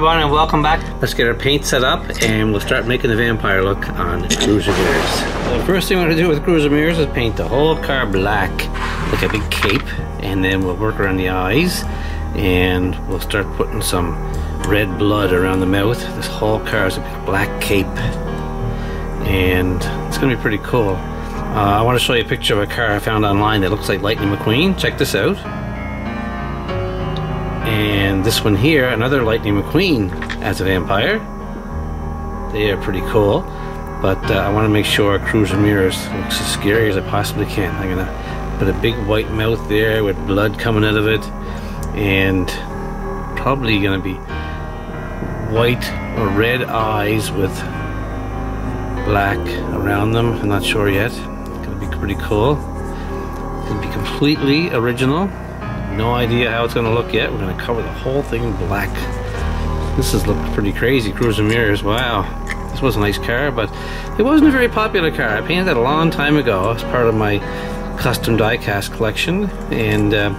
everyone and welcome back. Let's get our paint set up and we'll start making the vampire look on Cruz Ramirez. So the first thing we're to do with Cruz Ramirez is paint the whole car black like a big cape and then we'll work around the eyes and we'll start putting some red blood around the mouth. This whole car is a big black cape and it's to be pretty cool. Uh, I want to show you a picture of a car I found online that looks like Lightning McQueen. Check this out. And this one here, another Lightning McQueen as a vampire. They are pretty cool. But uh, I want to make sure Cruz Ramirez looks as scary as I possibly can. I'm going to put a big white mouth there with blood coming out of it. And probably going to be white or red eyes with black around them. I'm not sure yet. It's going to be pretty cool. It's going to be completely original. No idea how it's going to look yet. We're going to cover the whole thing in black. This has looked pretty crazy. Cruz Ramirez. Wow. This was a nice car, but it wasn't a very popular car. I painted that a long time ago as part of my custom diecast collection, and uh,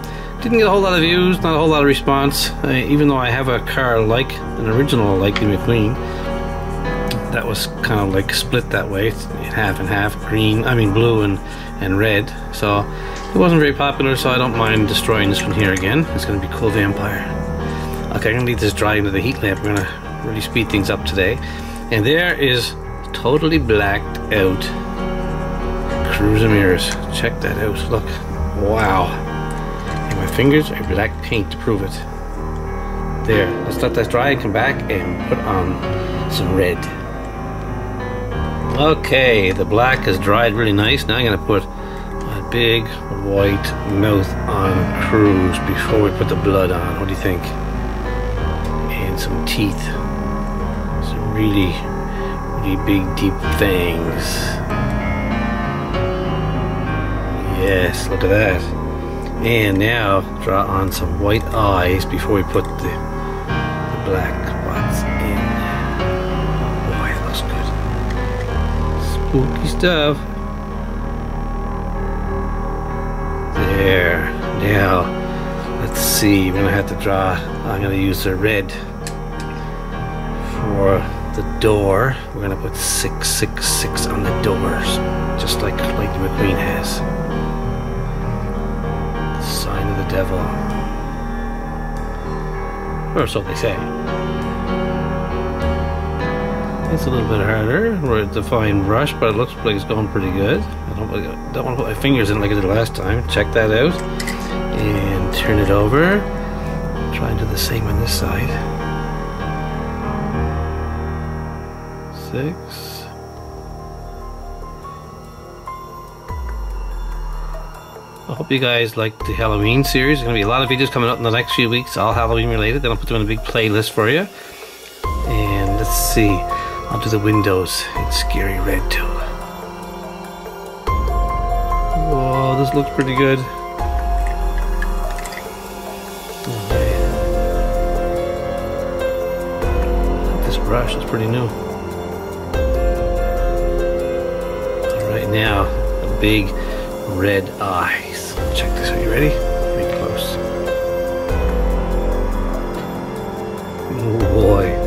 didn't get a whole lot of views, not a whole lot of response. Uh, even though I have a car like an original, like the McQueen, that was kind of like split that way, half and half, green, I mean blue and, and red. So it wasn't very popular, so I don't mind destroying this one here again. It's going to be cool vampire. Okay, I'm going to leave this dry into the heat lamp. We're going to really speed things up today. And there is totally blacked out Cruz Ramirez. Check that out. Look. Wow. And my fingers are black paint to prove it. There. Let's let that dry and come back and put on some red. Okay, the black has dried really nice. Now I'm going to put a big white mouth on Cruz before we put the blood on. What do you think? And some teeth. Some really, really big, deep fangs. Yes, look at that. And now draw on some white eyes before we put the, the black spooky stuff. There. Now, let's see. I'm gonna have to draw. I'm gonna use the red for the door. We're gonna put 666 on the doors, just like the McQueen has. The sign of the devil. Or so they say. It's a little bit harder with the fine brush, but it looks like it's going pretty good. I don't, don't want to put my fingers in like I did last time. Check that out. And turn it over. Try and do the same on this side. Six. I hope you guys like the Halloween series. There's going to be a lot of videos coming up in the next few weeks, all Halloween related. Then I'll put them in a big playlist for you. And let's see. I'll do the windows in scary red too. Whoa, this looks pretty good. This brush is pretty new. Right now, the big red eyes. Check this out, you ready? Very close. Oh boy.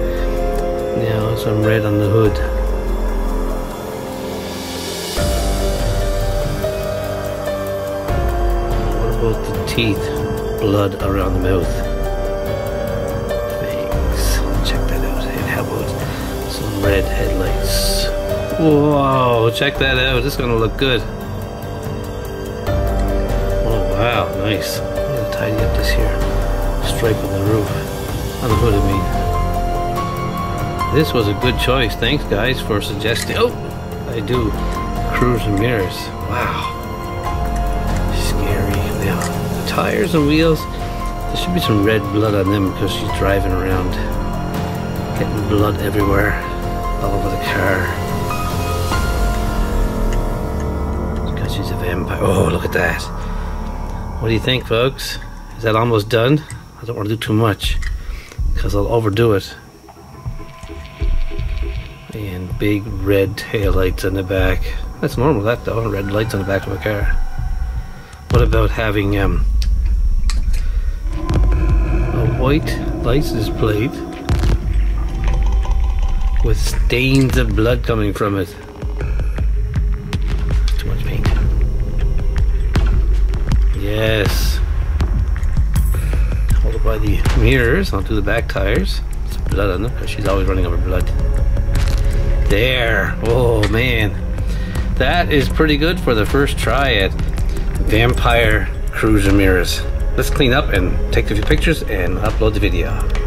Some red on the hood. What about the teeth? Blood around the mouth. Fangs. Check that out. And how about some red headlights? Whoa, check that out. This is gonna look good. Oh wow, nice. I'm gonna tidy up this here. Stripe on the roof. On the hood I mean. This was a good choice. Thanks, guys, for suggesting. Oh, I do. Cruz Ramirez. Wow. Scary. Now, the tires and wheels, there should be some red blood on them because she's driving around. Getting blood everywhere. All over the car. Because she's a vampire. Oh, look at that. What do you think, folks? Is that almost done? I don't want to do too much because I'll overdo it big red tail lights on the back. That's normal, that though, red lights on the back of a car. What about having um, a white license plate with stains of blood coming from it. Too much paint. Yes. Hold it by the mirrors. I'll do the back tires. There's blood on them because she's always running over blood. There. Oh man. That is pretty good for the first try at Vampire Cruz Ramirez. Let's clean up and take a few pictures and upload the video.